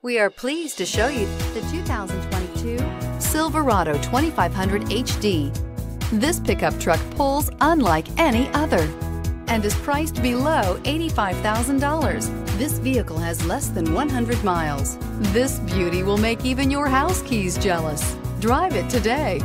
We are pleased to show you the 2022 Silverado 2500 HD. This pickup truck pulls unlike any other and is priced below $85,000. This vehicle has less than 100 miles. This beauty will make even your house keys jealous. Drive it today.